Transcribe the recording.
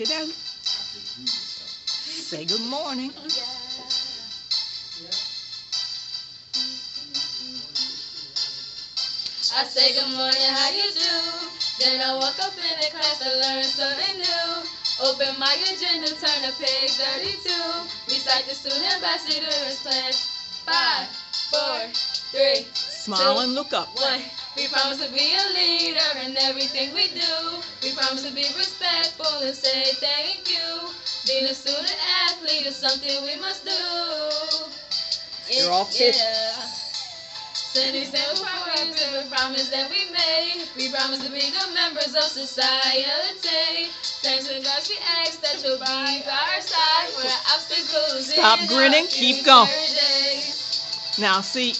act it out. Say good morning. I say good morning, how you do? Then I walk up in the class to learn something new. Open my agenda, turn to page 32. Recite the student ambassadors pledge. Five, four, three, Smile and look up. one. We promise to be a leader in everything we do. Promise to be respectful and say thank you. Being a student athlete is something we must do. You're all. Yeah. We promise, that we made. We promise to be good members of society. Thanks to God, we ask that you'll be by our side when obstacles Stop grinning, keep going. Now, see,